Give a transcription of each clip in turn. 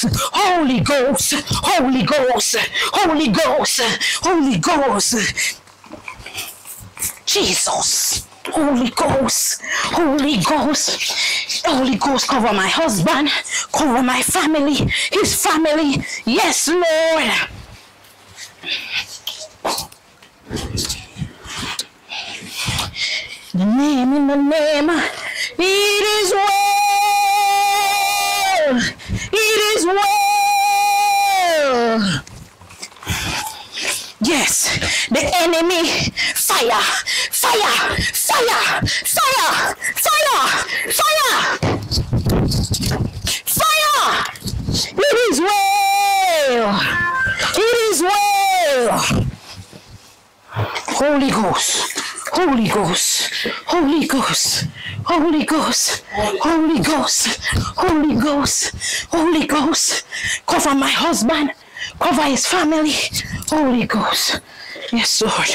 Ghost, Holy Ghost, Holy Ghost, Holy Ghost, Holy Ghost. Jesus. Holy Ghost, Holy Ghost, Holy Ghost, cover my husband, cover my family, his family. Yes, Lord. The name in the name, it is well, it is well. Yes, the enemy, fire, fire, fire, fire, fire, fire, fire. It is well, it is well. Holy Ghost, Holy Ghost, Ghost, Holy Ghost, Holy Ghost, Holy Ghost, Holy Ghost. Cover my husband, cover his family. Holy Ghost. Yes, Lord.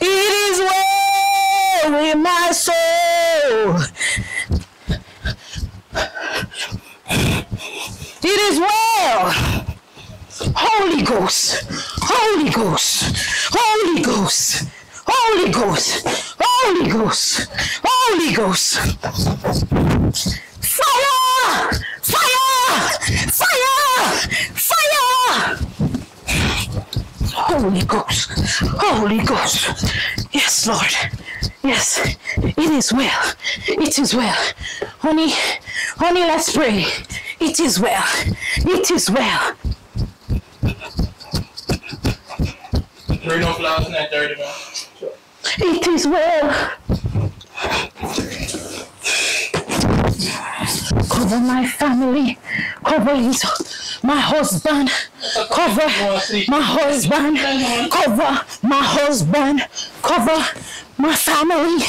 It is well with my soul. It is well. Holy Ghost, Holy Ghost, Holy Ghost, Holy Ghost, Holy Ghost, Holy Ghost. Fire! Fire! Fire! Fire! Holy Ghost, Holy Ghost. Yes, Lord. Yes, it is well. It is well. Honey, honey, let's pray. It is well. It is well. Turn off last night, 30 man. It is well. Cover my family. Cover his, my husband. Cover my husband. Cover my husband. Cover my family.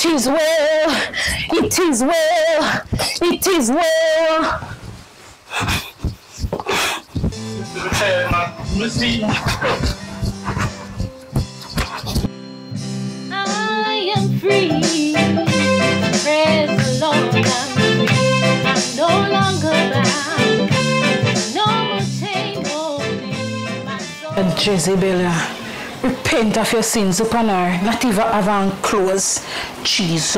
It is well. It is well. It is well. I am free. Praise the Lord, I'm free. I'm no longer bound. No more chain holding my soul. Repent of your sins upon her, not even on clothes. Jesus.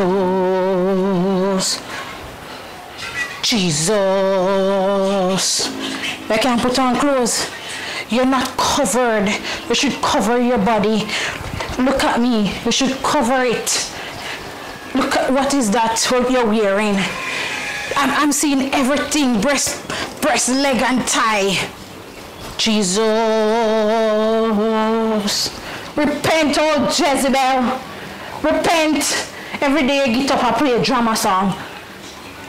Jesus. I can't put on clothes. You're not covered. You should cover your body. Look at me. You should cover it. Look at what is that what you're wearing. I'm, I'm seeing everything breast, breast, leg, and thigh. Jesus. Repent, old Jezebel. Repent. Every day get up and play a drama song.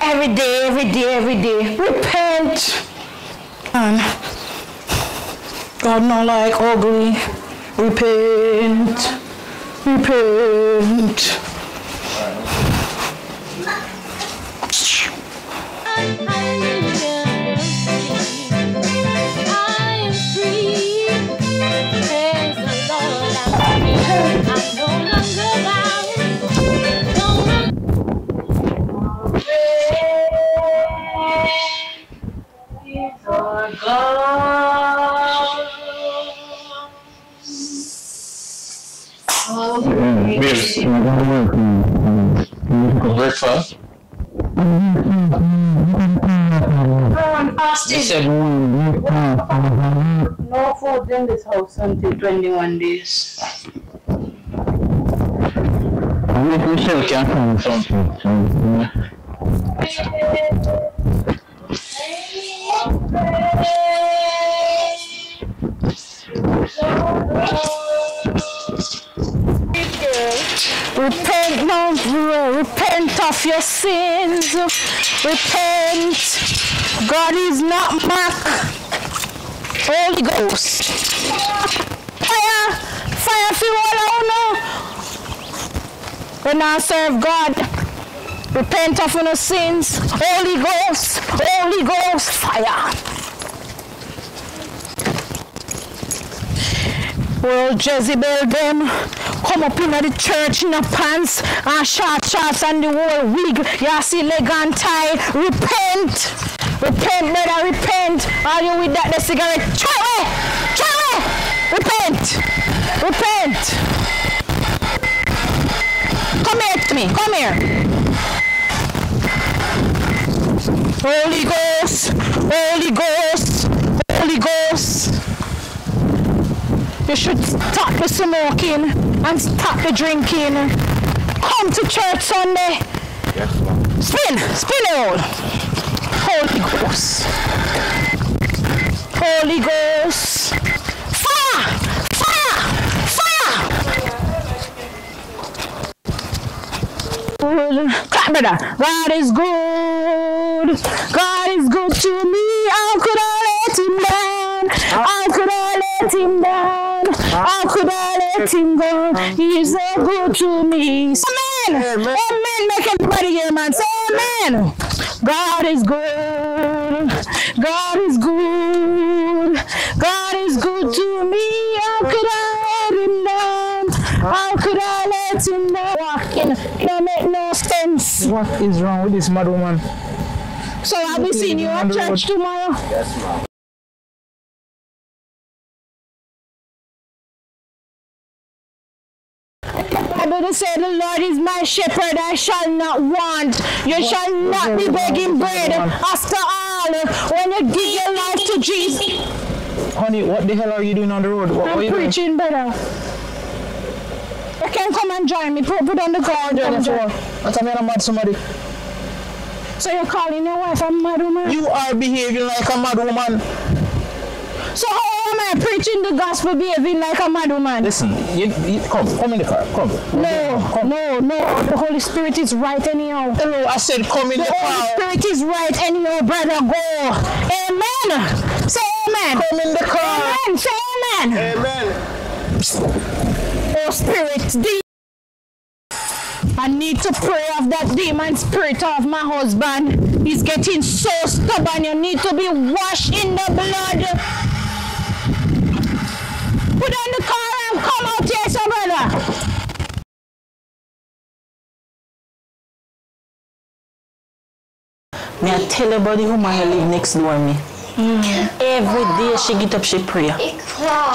Every day, every day, every day. Repent. And God not like ugly. Repent. Repent. Go breakfast? They said No food in this house until 21 days. Michelle can't find something. Repent, no, repent of your sins. Repent. God is not Mac. Holy Ghost. Fire. Fire for all I know. When I serve God, repent of your sins. Holy Ghost. Holy Ghost. Fire. Well, Jezebel them come up in the church in the pants and short shorts and the whole wig. You see leg and tie. Repent. Repent, brother, repent. Are you with that the cigarette? Try away! Try! Repent! Repent! Come here to me. Come here. Holy Ghost! Holy Ghost! Holy Ghost! You should stop the smoking and stop the drinking. Come to church Sunday. Yes, ma'am. Spin, spin it all. Holy Ghost. Holy Ghost. Fire! Fire! Fire! Clap, brother. God is good. God is good to me. How could I let him down? How could I let him down? How could I let him go? He's so good to me. Amen. Amen. Amen. Make everybody hear, man. Say amen. God is good. God is good. God is good to me. How could I let him down? How could I let him down? Walking. It don't make no sense. What is wrong with this mad woman? So I'll be seeing you at church tomorrow. Yes, ma'am. Bible say the Lord is my shepherd, I shall not want. You shall not be begging bread. After all, when you give your life to Jesus, Honey, what the hell are you doing on the road? What, what are I'm you doing? preaching better. You can come and join me. Put, put on the car. Yeah, Come that's join. all. That's a man a mad somebody. So you're calling your wife a mad woman? You are behaving like a mad woman. So how am I preaching the gospel behaving like a mad woman? Listen, you, you come, come in the car, come. No, no, no. The Holy Spirit is right anyhow. Hello, I said come in The the Holy. Spirit is right anyhow, brother. Go. Amen. Say amen. Come in the car. Amen. Say amen. Amen. Oh, spirit, de- I need to pray off that demon spirit of my husband. He's getting so stubborn. You need to be washed in the blood. Put on the car and come out here, so brother. Me I tell about the woman who live next door me. Mm. Every day she get up, she pray.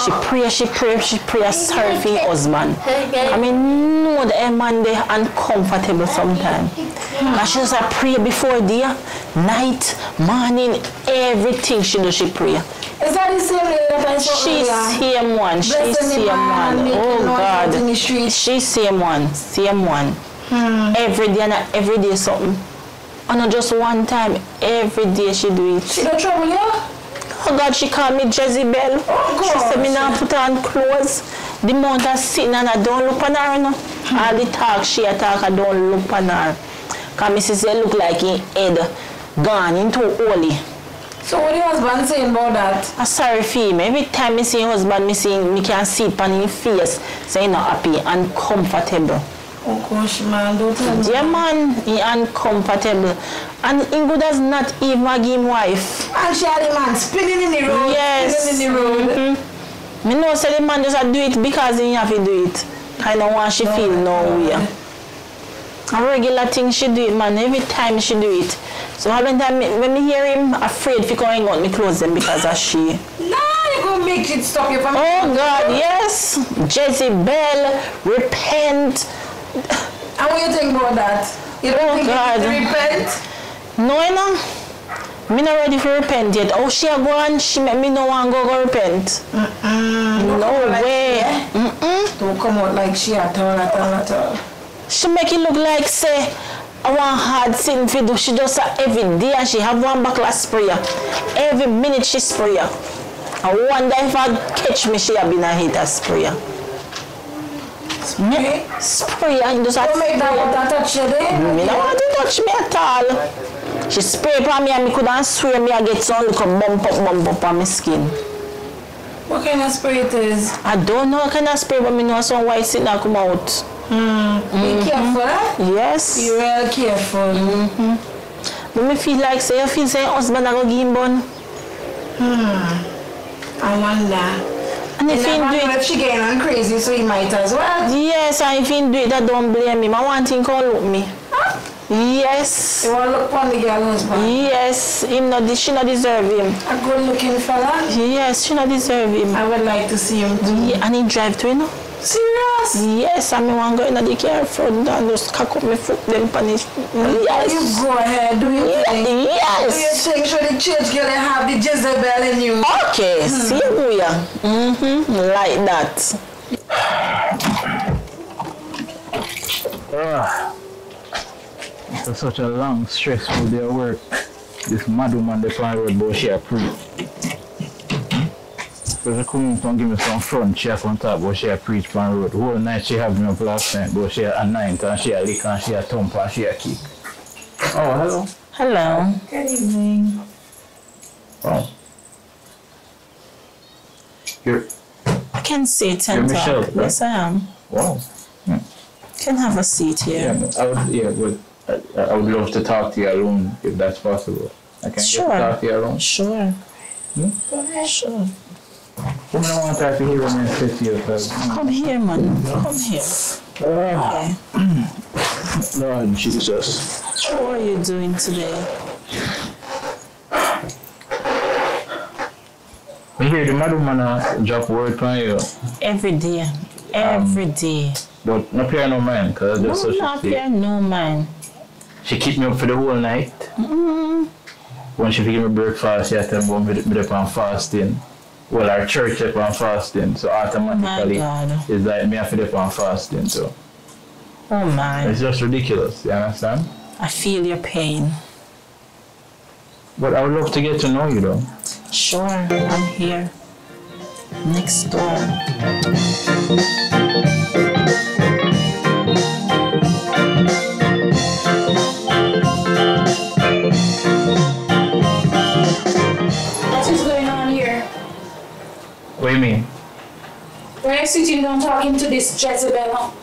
She pray, she pray, she pray sorry for her husband. I mean, know that a man they uncomfortable sometimes. And she just a pray before day, night, morning, everything she do, she pray. Is that the same lady that I saw She earlier? same one, She same man, one. Oh noise out in the God, she same one, same one. Hmm. Every day and every day something. And not just one time, every day she do it. She don't trouble you? Oh God, she called me Jezebel. Oh, She said me now put on clothes. The of sitting and I don't look on her. No. Hmm. All the talk she a talk, I don't look on her. Cause me see look like in head gone into holy. So what the husband saying about that? I sorry for him. Every time me see husband, me see me can see it on his face. So he not happy and comfortable. Oh gosh, man, don't tell me. Yeah man, he uncomfortable. And good as not even give him wife. And she had the man spinning in the road. Yes. Spinning in the road. Mm-hmm. Me know say the man just a do it because he have to do it. I don't want she feel no way. A regular thing she do it, man. Every time she do it. So time me, when me hear him afraid for going out, me close them because of she. No, you gonna make it stop you from. Oh God, yes. Jezebel, repent. What you think about that? You don't Oh, think God. repent? No, you know. Me not ready for repent yet. Oh, she a go and she make me no want go go repent. No like way. yeah. Eh? Mm-mm. Don't come out like she at all, at all, at all. She make it look like say I want hard thing to do. She just a every day and she have one bottle of sprayer. Every minute she sprayer. I wonder if I catch me, she have been a hit a sprayer. Spray? Sprayer, and just a Don't make that water touch you there. Me not want to touch me at all. She spray upon me and me could not swear me I get some little bump up, bump up on my skin. What kind of spray it is? I don't know what kind of spray, but me know some white shit now come out. Be mm-hmm. careful, eh? Yes. Be real careful. Mm-hmm. But me feel like say you feel say husband I go give him bun. Ah, I wonder. And if he do it, she getting on crazy, so he might as well. yes, and if he do it, that don't blame him. I want him call look me. Yes. You want to look upon the girl husband? Yes, him not, she not deserve him. A good looking fella. Yes, she not deserve him. I would like to see him too. Yeah, and he drive to you know. Serious? Yes, and me want go in the care front and just cock up my foot them punish. Yes. You go ahead, do your thing. Do your Yes. thing, show the church girl they have the Jezebel in you. Okay, see who ya. Mm-hmm. Like that. Ah, After such a long, stressful day of work, this mad woman the on road but she a preach. So she come out give me some front, she a come talk but she a preach on road. Whole night she have me up last night but she a ninth and she a lick and she a thump and she a kick. Oh, hello. Hello. Good evening. Oh. You're, I can sit and You're talk. Michelle, right? Yes, I am. wow. Can have a seat here. Yeah, I would, yeah, but I, I would love to talk to you alone if that's possible. I can Sure. talk to you alone. Sure. Hmm? Sure. Woman, I want to talk to you when I sit to you. Cause, Come here, man. Come here. Okay. Lord Jesus. How are you doing today? Me hear the mad woman uh, drop word from you, Every day. Every day. but no pay no mind, cause No, just so not she, here, no man. she keep me up for the whole night. Mm. When she give me breakfast, she tell me about me, me up on fasting. Well, our church up on fasting, so automatically oh God. it's like me have to dip on fasting. So Oh man. it's just ridiculous. You understand? I feel your pain. But I would love to get to know you though. Sure, I'm here. Next door. Why are you sitting down talking to this Jezebel?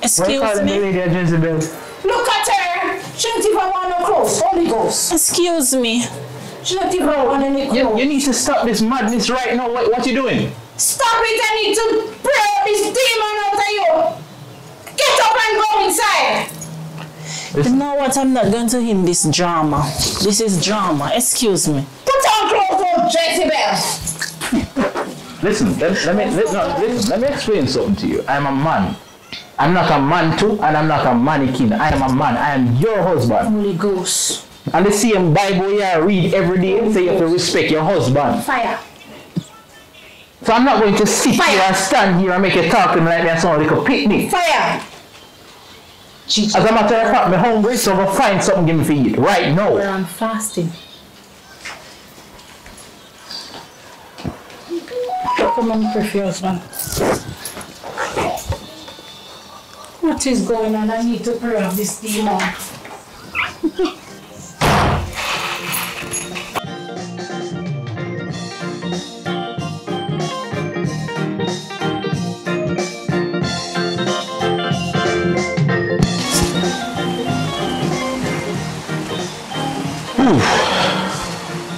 Excuse calling the me. lady a Jezebel? Look at her! She don't even want no clothes. Holy Ghost. Excuse me. She don't even want any clothes. You, you need to stop this madness right now. What, what you doing? Stop it! I need to pray this demon out of you. Get up and go inside. You know what? I'm not going to him this drama. This is drama. Excuse me. Put on clothes, old Jezebel. Listen, let, let me let, no, listen, let me explain something to you. I'm a man. I'm not a man too, and I'm not a mannequin. I am a man. I am your husband. Holy Ghost. And the same Bible you read every day say you have to respect your husband. Fire. So I'm not going to sit Fire. here and stand here and make you talk to me like as someone like a picnic. Fire. Jesus. As a matter of fact, I'm hungry, so I'm gonna find something give me to eat right now. We're on fasting. Come pray for. What is going on? I need to pray of this demon.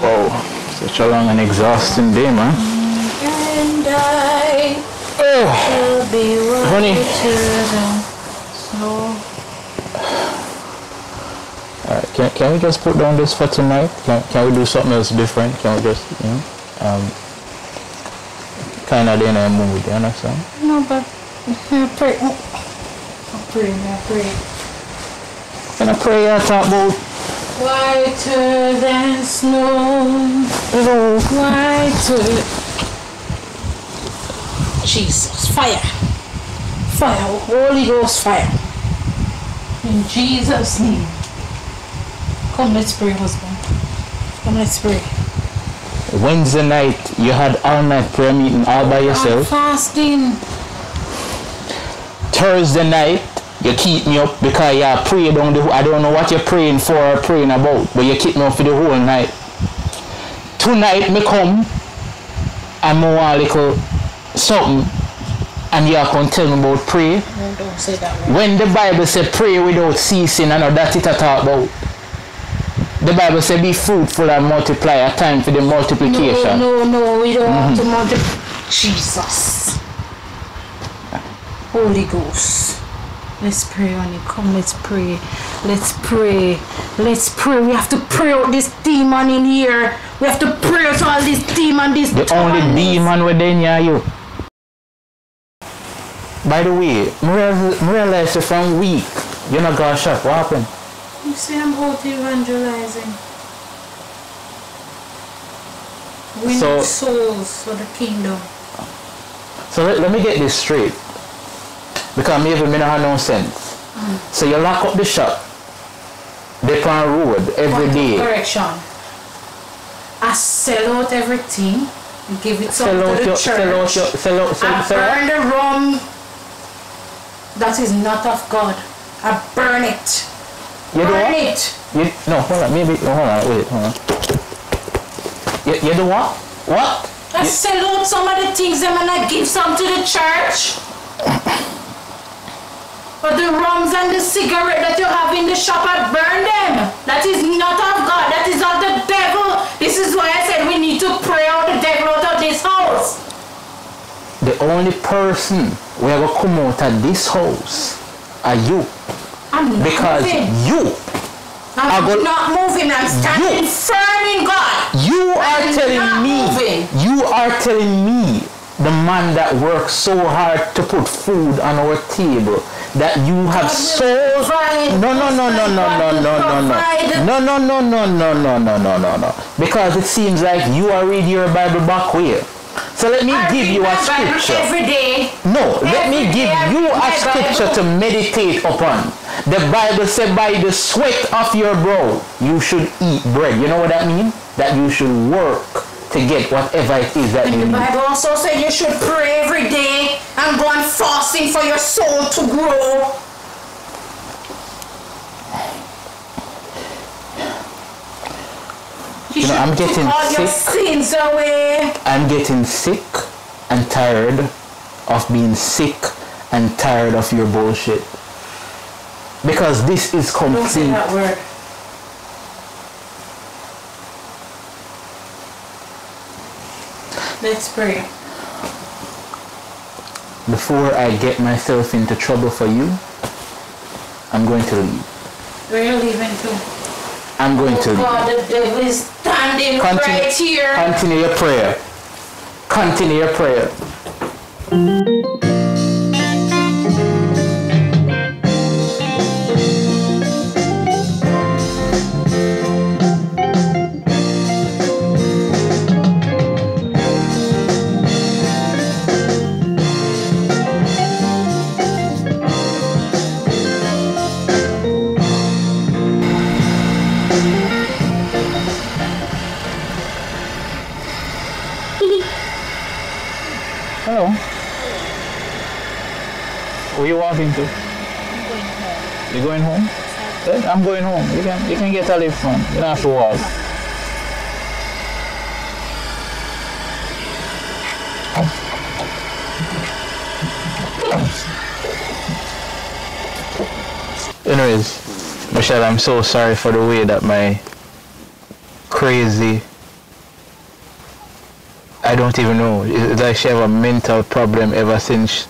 Oh, such a long and exhausting day, man. Oh, will be honey. Alright, can, can we just put down this for tonight? Can, can we do something else different? Can we just, you know, um, kind of in a mood, you understand? No, but I pray. I pray, I pray. Can I pray I talk about, Whiter than snow. Whiter. Jesus, fire. Fire, Holy Ghost fire. In Jesus' name. Come, let's pray, husband. Come, let's pray. Wednesday night, you had all night prayer meeting all by I'm yourself. fasting. Thursday night, You keep me up because you pray down the I don't know what you're praying for or praying about, but you keep me up for the whole night. Tonight me come and want a little something and you can tell me about pray. No, don't say that word. When the Bible say pray without ceasing, I know that it a talk about. The Bible say be fruitful and multiply, a time for the multiplication. No, no, no, we don't have to mm-hmm. multiply. Jesus. Holy Ghost. Let's pray, honey. Come, let's pray. Let's pray. Let's pray. We have to pray out this demon in here. We have to pray out all this demon, this The only demon within are you. By the way, I realize you from week, you're not gonna shop. What happened? You say I'm out evangelizing. Winning So- souls for the kingdom. So let, let me get this straight. Because maybe me not have no sense. Mm. So you lock up the shop, they on road every Point day. Correction. I sell out everything. and Give it some Sell to the your, church. sell out your, sell out, sell, I sell out. burn the rum. That is not of God. I burn it. You do burn what? it. You, no, hold on, maybe, oh, hold on, wait, hold on. You, you do what? What? I sell out some of the things them and I give some to the church. But the rums and the cigarette that you have in the shop, I burn them. That is not of God. That is of the devil. This is why I said we need to pray out the devil out of this house. The only person we ever come out of this house are you. I'm Because you, I'm go- not moving. I'm standing You- firm in God. you are I'm telling me, moving. you are telling me, the man that works so hard to put food on our table, that you have sold. No, no, no, no, no, no, no, no, no, no, no, no, no, no, no, no, no, no, no. Because it seems like you are reading your Bible back way. So let me I give you a scripture. every day. No, let me give you a scripture Bible. to meditate upon. The Bible said, by the sweat of your brow, you should eat bread. You know what that means? That you should work to get whatever it is that And you the need. Bible also said you should pray every day and go on fasting for your soul to grow. You, You know, I'm getting all your sick. sins away. I'm getting sick and tired of being sick and tired of your bullshit. Because this is complete. Don't say that word. Let's pray. Before I get myself into trouble for you, I'm going to leave. Where you leaving to? I'm going to Oh leave. God, the devil is standing Continue, right here. continue your prayer. Continue your prayer. Where you walking to? You going home? Then eh, I'm going home. You can you can get a lift home. You don't have to walk. Anyways, Michelle, I'm so sorry for the way that my crazy I don't even know. It's like she have a mental problem ever since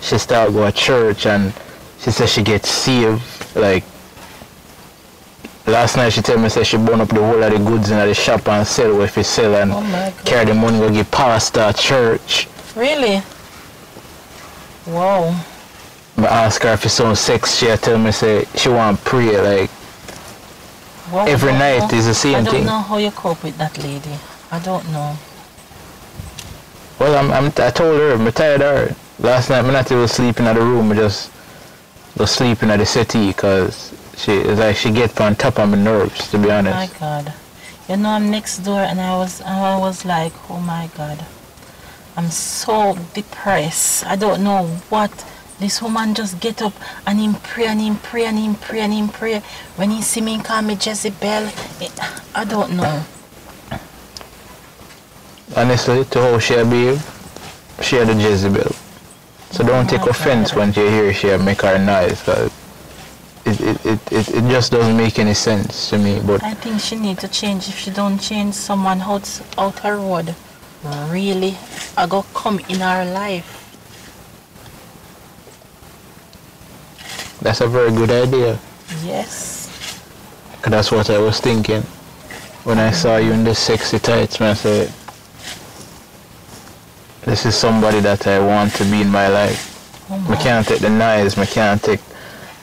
she started go to church and she says she gets saved. Like last night she tell me say she burn up the whole of the goods in the shop and sell what she sell and Oh carry the money go give pastor church. Really? Wow. I ask her if it's on sex, she tell me say she want pray like wow. Every don't night is the same thing. I don't thing. know how you cope with that lady. I don't know. well I'm, I'm I told her I'm tired of her. Last night I'm not even sleeping at the room, I just was sleeping at the settee because she it's like she get on top of my nerves to be honest. My. God. You know I'm next door and I was I was like, oh my God. I'm so depressed. I don't know what This woman just get up and him pray and him pray and him pray and him pray. When he see me call me Jezebel, eh, I don't know. Honestly, to how she behave, she had a Jezebel. So don't take offense when you hear she make her noise. 'cause it, it, it, it, it just doesn't make any sense to me. But I think she need to change. If she don't change, someone out out her road really I go come in her life. that's a very good idea. Yes. 'Cause that's what I was thinking. When I saw you in the sexy tights, man, I said, this is somebody that I want to be in my life. Oh I my. can't take the noise, I can't take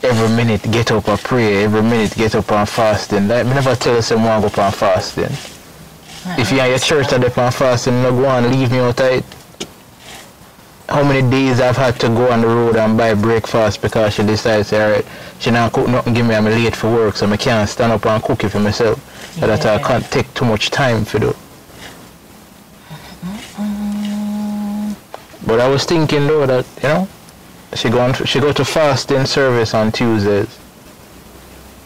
every minute get up and pray, every minute get up and fasting. Like, me never tell someone go up and fasting. Uh-uh. If you're in your church and up and fasting, no go and leave me out of it. How many days I've had to go on the road and buy breakfast because she decides, alright, she not cook nothing, give me, I'm late for work, so I can't stand up and cook it for myself. So that I can't take too much time for do. But I was thinking though that, you know, she go, on, she go to fasting service on Tuesdays.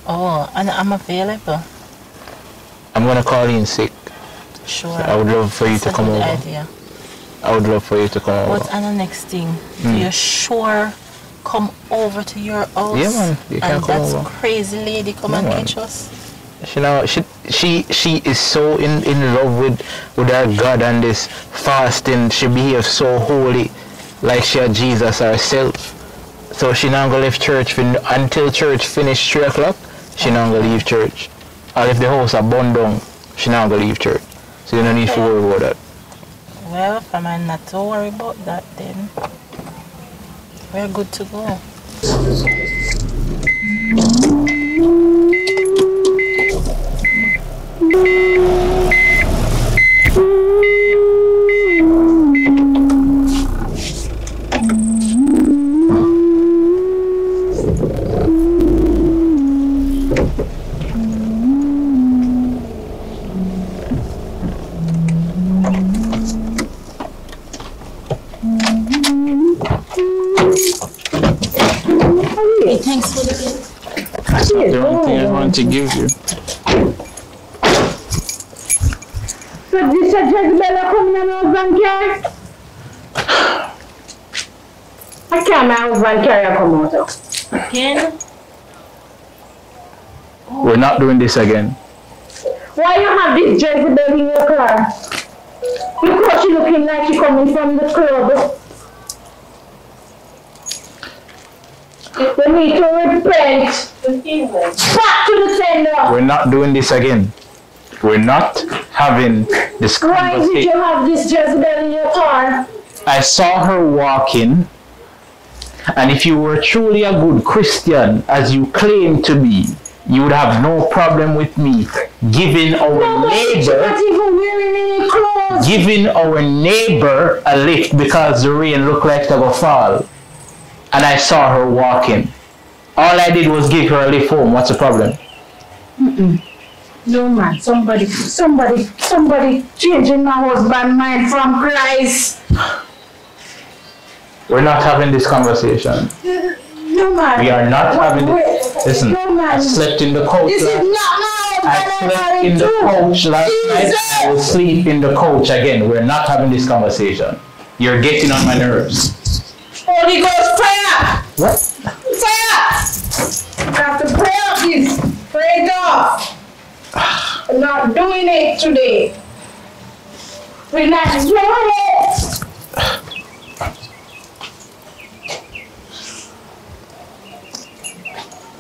Oh, and I'm available. I'm gonna call in sick. Sure. I would love for you That's to a come good over. idea. I would love for you to come over. But and the next thing, Hmm. do you sure come over to your house? Yeah, man, you can and come that's over. crazy lady come and man. catch us. She now she she she is so in, in love with with her God and this fasting. She behaves so holy, like she had Jesus herself. So she now gonna leave church fin- until church finish three o'clock. She now gonna leave church. Or if the house are burned down, she now gonna leave church. So you don't need to worry about that. Well, if I'm not to worry about that then. We're good to go. Música I can't my husband carry come out of. Again? We're not doing this again. Why you have this Jezebel in your car? Look how she looking like she coming from the club. You need to repent. Back to the sender. We're not doing this again. We're not having this Why did you have this Jezebel in your car? I saw her walking, and if you were truly a good Christian, as you claim to be, you would have no problem with me giving our No, neighbor, not even wearing any clothes. giving our neighbor a lift because the rain looked like to go fall, and I saw her walking. All I did was give her a lift home. What's the problem? No man, somebody, somebody, somebody changing my husband mind from Christ. We're not having this conversation. No man. We are not having it. Listen, No I slept in the couch. This last- is not my I slept in the couch last night. I will sleep in the couch again. We're not having this conversation. You're getting on my nerves. Holy Ghost fire! What? Fire! You have to pray off this. Pray it off. I'm not doing it today. We're not doing it.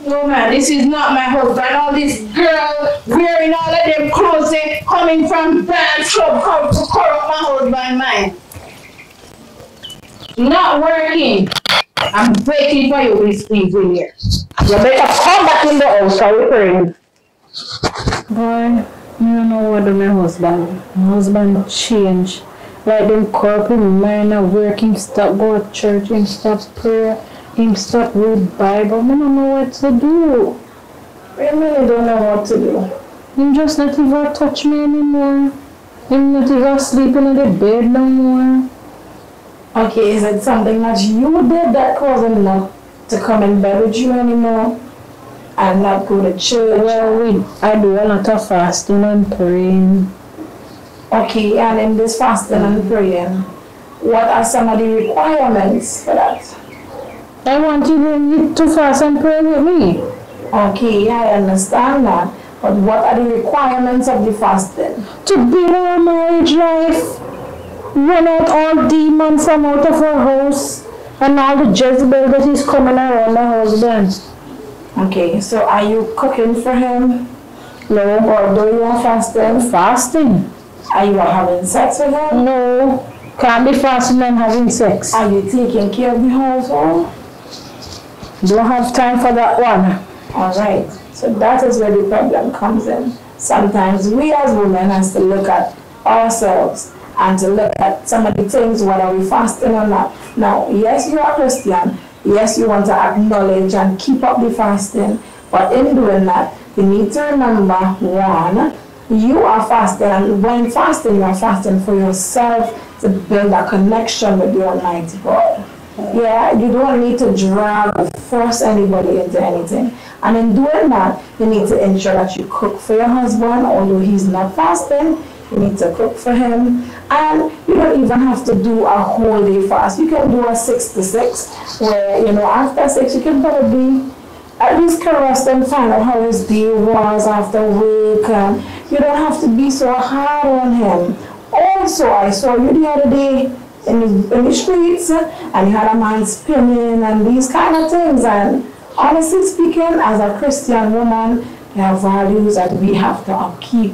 No man, this is not my husband. All this girl wearing all of them clothes eh, coming from dance club come to corrupt my husband mind. Not working. I'm waiting for you, Miss Steve in here. You better come back in the house, so we're praying. Boy, you don't know what to my husband. My husband changed. Like them corporate man not working, him stop go to church, and stop prayer, him stop read Bible. I don't know what to do. I really don't know what to do. Him just not even touch me anymore. Him not even sleeping in the bed no more. Okay, is it something that you did that caused him not to come in bed with you anymore? And not go to church? Well, we, I do a lot of fasting and praying. Okay, and in this fasting and praying, what are some of the requirements for that? I want you to fast and pray with me. Okay, I understand that. But what are the requirements of the fasting? To build our marriage life, run out all demons from out of our house, and all the Jezebel that is coming around my husband. Okay, so are you cooking for him? No, Although you are fasting, fasting. are you having sex with him? No, can't be fasting and having sex. Are you taking care of the household? Don't have time for that one. All right. So that is where the problem comes in. Sometimes we as women has to look at ourselves and to look at some of the things, whether we fasting or not. Now, yes, you are Christian. Yes, you want to acknowledge and keep up the fasting. But in doing that, you need to remember, one, you are fasting. And when fasting, you are fasting for yourself to build a connection with the Almighty God. Yeah, you don't need to drag or force anybody into anything. And in doing that, you need to ensure that you cook for your husband, although he's not fasting. You need to cook for him. And you don't even have to do a whole day fast. You can do a six to six, where, you know, after six, you can probably at least caress and find out how his day was after work. And you don't have to be so hard on him. Also, I saw you the other day in the, in the streets and you had a man spinning and these kind of things. And honestly speaking, as a Christian woman, there are values that we have to upkeep.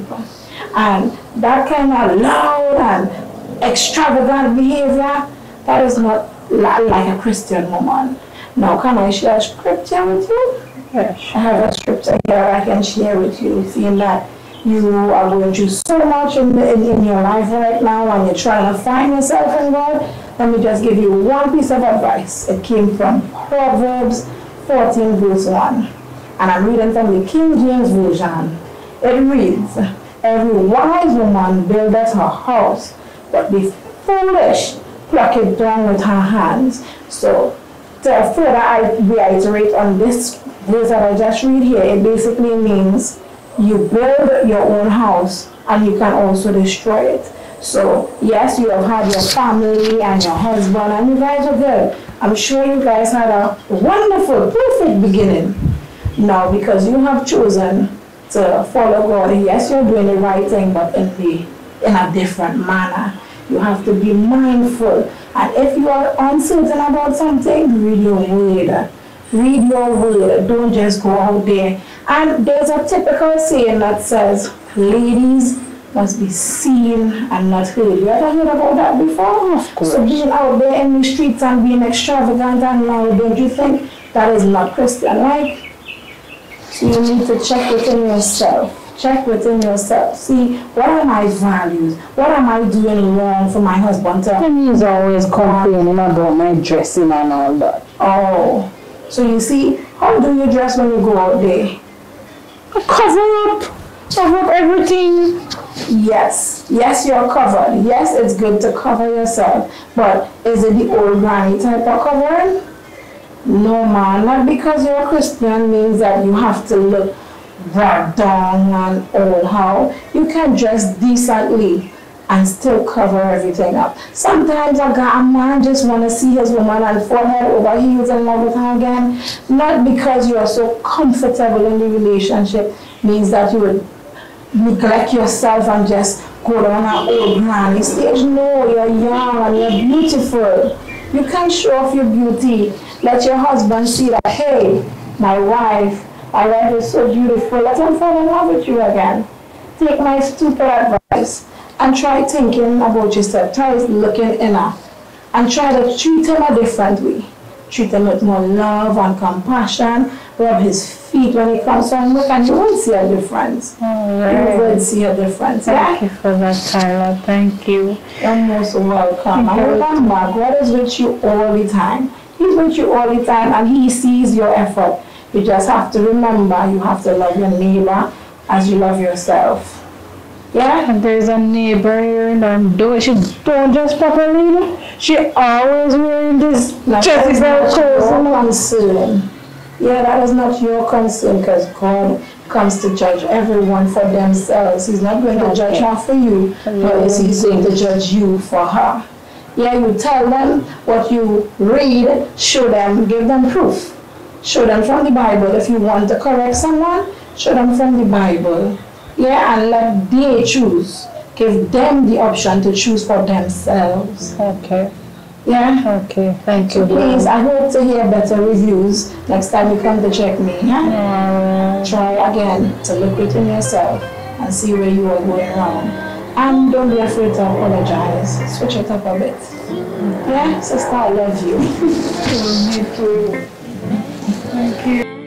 And that kind of loud and extravagant behavior, that is not like a Christian woman. Now, can I share a scripture with you? Yes. I have a scripture here I can share with you, seeing that you are going through so much in, in, in your life right now and you're trying to find yourself in God. Let me just give you one piece of advice. It came from Proverbs 14, verse 1. And I'm reading from the King James Version. It reads, Every wise woman buildeth her house, but the foolish pluck it down with her hands. So, to further I reiterate on this verse that I just read here, it basically means you build your own house and you can also destroy it. So, yes, you have had your family and your husband, and you guys are good. I'm sure you guys had a wonderful, perfect beginning. Now, because you have chosen to follow God, yes, you're doing the right thing, but in the in a different manner. You have to be mindful. And if you are uncertain about something, read your word. Read your word. Don't just go out there. And there's a typical saying that says, ladies must be seen and not heard. You ever heard about that before? Of course. So being out there in the streets and being extravagant and loud, don't you think that is not Christian like? So you need to check within yourself. Check within yourself. See, what are my values? What am I doing wrong for my husband to And he's always complaining about my dressing and all that. Oh, so you see, how do you dress when you go out there? Cover up. Cover up everything. Yes, yes, you're covered. Yes, it's good to cover yourself, but is it the old granny type of covering? No, man. Not because you're a Christian means that you have to look rag down and old. How you can dress decently and still cover everything up. Sometimes a guy, a man just want to see his woman and fall head over heels in love with her again. Not because you are so comfortable in the relationship means that you would neglect yourself and just go down an old granny stage. No, you're young and you're beautiful. You can show off your beauty. Let your husband see that, hey, my wife, my wife is so beautiful. Let him fall in love with you again. Take my stupid advice and try thinking about yourself. Try looking inner and try to treat him a different way. Treat him with more love and compassion. Rub his feet when he comes from work and you will see a difference. You will see a difference. Thank Yeah? you for that, Tyler. Thank you. You're most welcome. And remember, God is with you all the time. He's with you all the time and He sees your effort. You just have to remember you have to love your neighbor as you love yourself. Yeah, and there's a neighbor here in her door. She don't dress properly. She always wearing this is Jezebel clothes. you your know. concern. Yeah, that is not your concern because God comes to judge everyone for themselves. He's not going to judge her for you, but he's going to judge you for her. Yeah, you tell them what you read, show them, give them proof. Show them from the Bible. If you want to correct someone, show them from the Bible. Yeah, and let they choose. Give them the option to choose for themselves. Okay, Yeah. okay, thank you. Please, I hope to hear better reviews next time you come to check me. Yeah? Try again to look within yourself and see where you are going wrong. And don't be afraid to apologize. Switch it up a bit. Yeah, sister, I love you. Me too. you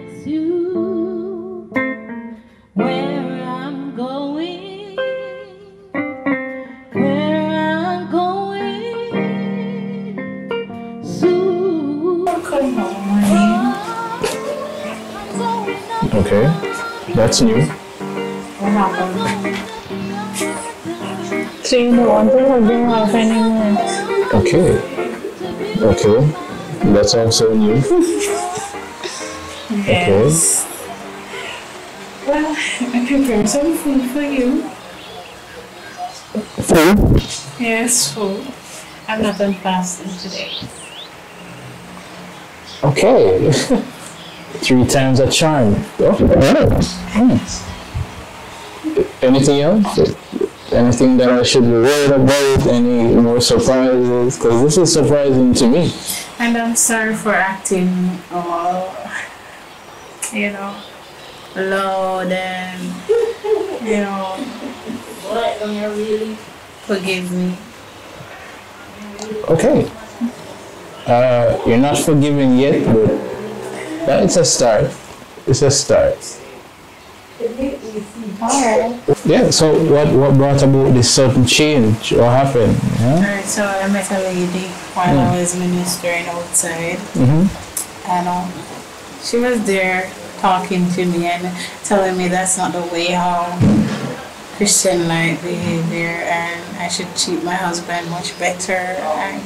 that's new. What happened? So you don't want to hold your wife anymore. Okay, okay, that's also new. Okay. Well, I prepared some food for you. Food? Yes, food. I'm not on fasting today. Okay. Three times a charm. Oh. Hmm. Anything else? Anything that I should be worried about? Any more surprises? Because this is surprising to me. And I'm sorry for acting all, you know, loud and, you know, but don't you really forgive me? Okay. Uh, you're not forgiven yet, but uh, it's a start. It's a start. Alright. Yeah. So what what brought about this sudden change? What happened? Yeah. Alright, so I met a lady while I was ministering outside. Mhm. And um, she was there talking to me and telling me that's not the way how Christian like behavior and I should treat my husband much better and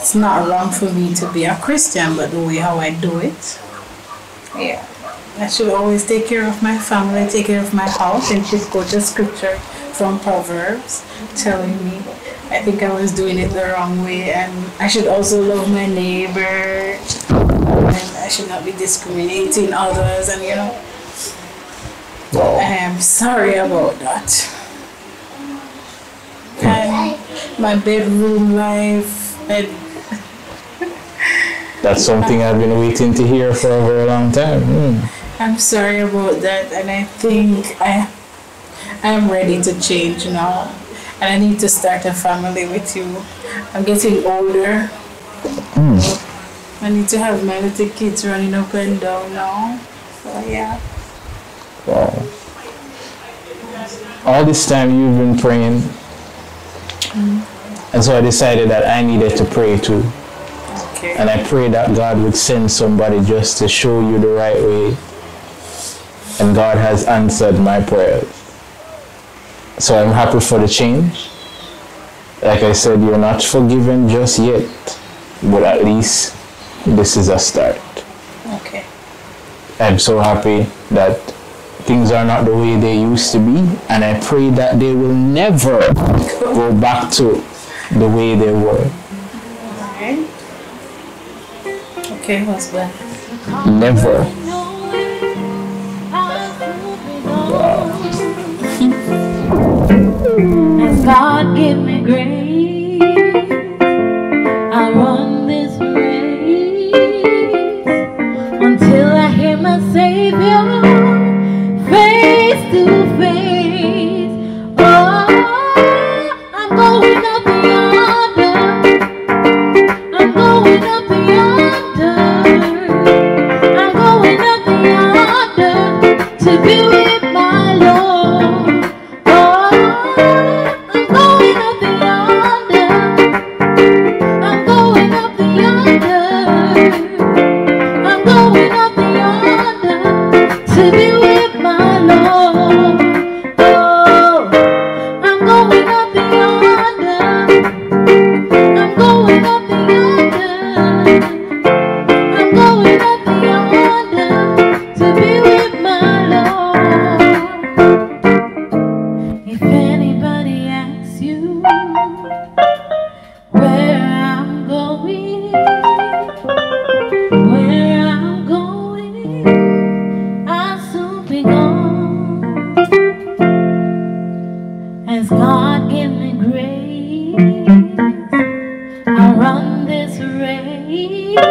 it's not wrong for me to be a Christian but the way how I do it. Yeah. I should always take care of my family, take care of my house and she's quote a scripture from Proverbs telling me I think I was doing it the wrong way and I should also love my neighbor and I should not be discriminating others and you know I am sorry about that. And my bedroom life and That's something I've been waiting to hear for a very long time. Hmm. I'm sorry about that and I think I I am ready to change now. And I need to start a family with you. I'm getting older. I need to have my little kids running up and down now. So yeah. Wow. All this time you've been praying, and so I decided that I needed to pray too. Okay. And I pray that God would send somebody just to show you the right way. And God has answered my prayers. So I'm happy for the change. Like I said, you're not forgiven just yet, but at least this is a start. Okay. I'm so happy that things are not the way they used to be, and I pray that they will never go back to the way they were. Okay, husband. Never. As God give me grace, God give me grace. I run this race